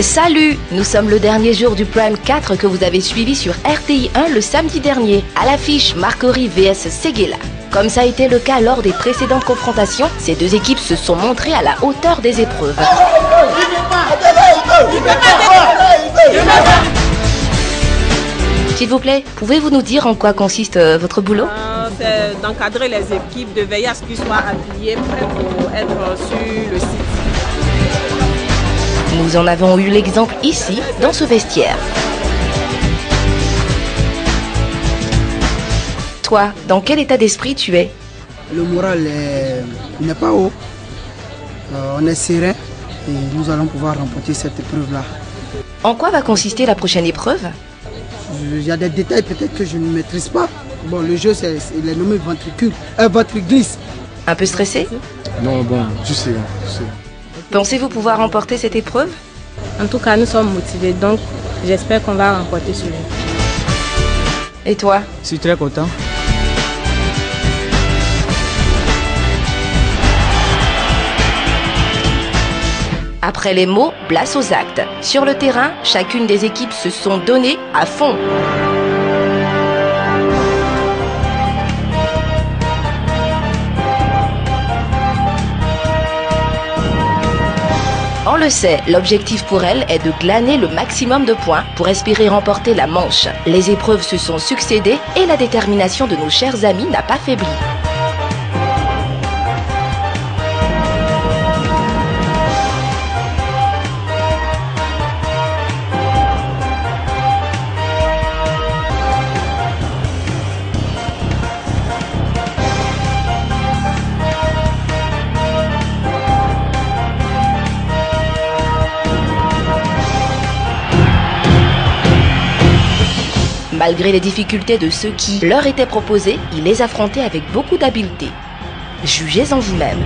Salut Nous sommes le dernier jour du Prime 4 que vous avez suivi sur RTI 1 le samedi dernier. À l'affiche, Marcory vs Seguela. Comme ça a été le cas lors des précédentes confrontations, ces deux équipes se sont montrées à la hauteur des épreuves. S'il vous plaît, pouvez-vous nous dire en quoi consiste euh, votre boulot? Euh, C'est d'encadrer les équipes, de veiller à ce qu'ils soient habillés prêts pour être sur le site. Nous en avons eu l'exemple ici, dans ce vestiaire. Toi, dans quel état d'esprit tu es? Le moral est- n'est pas haut. Euh, on est serein et nous allons pouvoir remporter cette épreuve-là. En quoi va consister la prochaine épreuve? Il y a des détails peut-être que je ne maîtrise pas. Bon, le jeu, c'est est nommé ventricule, euh, ventriglisse. Un peu stressé? Non, bon, je sais, je sais. Pensez-vous pouvoir remporter cette épreuve? En tout cas, nous sommes motivés, donc j'espère qu'on va remporter celui Et toi? Je suis très content. Après les mots, place aux actes. Sur le terrain, chacune des équipes se sont données à fond. Le sait, l'objectif pour elle est de glaner le maximum de points pour espérer remporter la manche. Les épreuves se sont succédées et la détermination de nos chers amis n'a pas faibli. Malgré les difficultés de ceux qui leur étaient proposés, ils les affrontaient avec beaucoup d'habileté. Jugez en vous-même.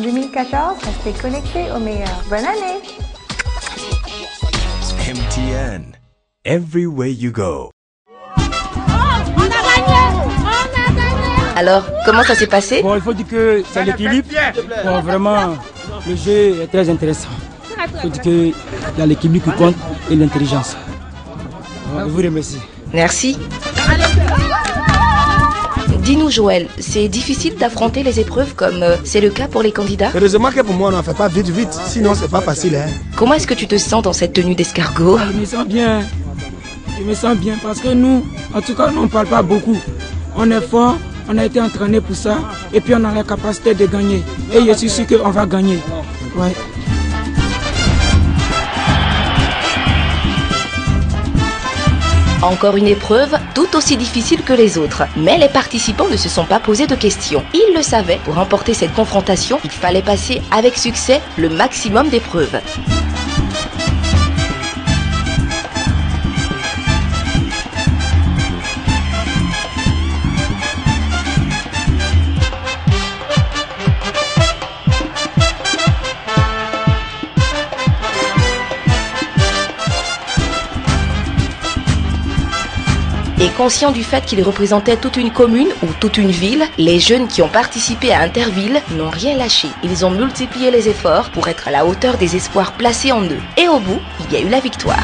En 2014, restez connectés au meilleur. Bonne année MTN. Everywhere you go. Alors, comment ça s'est passé? Bon, il faut dire que c'est l'équilibre. Bon, vraiment, le jeu est très intéressant. Il faut dire qu'il y a l'équilibre qui compte et l'intelligence. Bon, Je vous remercie. Merci. Dis-nous Joël, c'est difficile d'affronter les épreuves comme euh, c'est le cas pour les candidats? Heureusement que pour moi, on n'en fait pas vite, vite. Sinon, c'est pas facile, hein. Comment est-ce que tu te sens dans cette tenue d'escargot? Je me sens bien. Je me sens bien parce que nous, en tout cas, nous, on ne parle pas beaucoup. On est fort, on a été entraîné pour ça et puis on a la capacité de gagner. Et je suis sûr qu'on va gagner. Ouais. Encore une épreuve tout aussi difficile que les autres. Mais les participants ne se sont pas posés de questions. Ils le savaient, pour remporter cette confrontation, il fallait passer avec succès le maximum d'épreuves. Et conscients du fait qu'ils représentaient toute une commune ou toute une ville, les jeunes qui ont participé à Interville n'ont rien lâché. Ils ont multiplié les efforts pour être à la hauteur des espoirs placés en eux. Et au bout, il y a eu la victoire.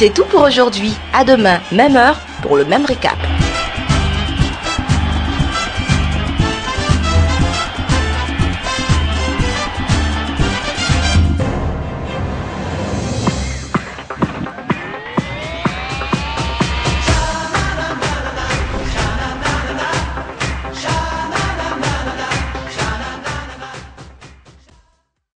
C'est tout pour aujourd'hui. À demain, même heure, pour le même récap.